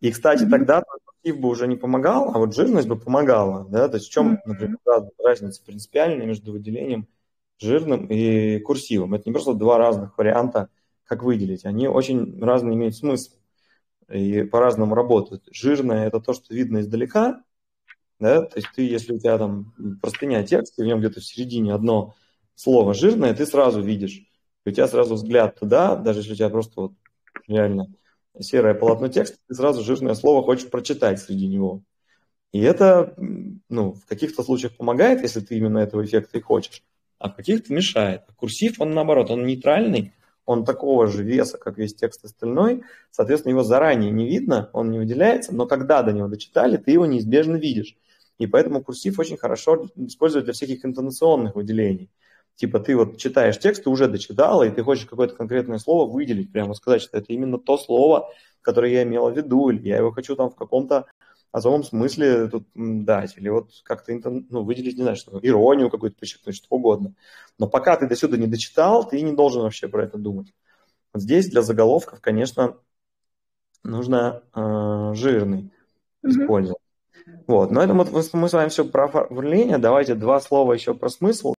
И, кстати, mm-hmm. тогда курсив бы уже не помогал, а вот жирность бы помогала. Да? То есть в чем, например, разница принципиальная между выделением жирным и курсивом? Это не просто два разных варианта, как выделить. Они очень разные имеют смысл и по-разному работают. Жирное – это то, что видно издалека, да, то есть ты, если у тебя там простыня текста, в нем где-то в середине одно слово жирное, ты сразу видишь, и у тебя сразу взгляд туда, даже если у тебя просто вот реально серое полотно текста, ты сразу жирное слово хочешь прочитать среди него. И это ну, в каких-то случаях помогает, если ты именно этого эффекта и хочешь, а в каких-то мешает. А курсив, он наоборот, он нейтральный, он такого же веса, как весь текст остальной, соответственно, его заранее не видно, он не выделяется, но когда до него дочитали, ты его неизбежно видишь. И поэтому курсив очень хорошо использовать для всяких интонационных выделений. Типа ты вот читаешь текст, ты уже дочитала, и ты хочешь какое-то конкретное слово выделить, прямо сказать, что это именно то слово, которое я имела в виду, или я его хочу там в каком-то особом смысле тут дать, или вот как-то ну, выделить, не знаю, что иронию какую-то подчеркнуть, что угодно. Но пока ты до сюда не дочитал, ты не должен вообще про это думать. Вот здесь для заголовков, конечно, нужно э, жирный mm-hmm. использовать. Вот, но это мы, мы с вами все про оформление. Давайте два слова еще про смысл.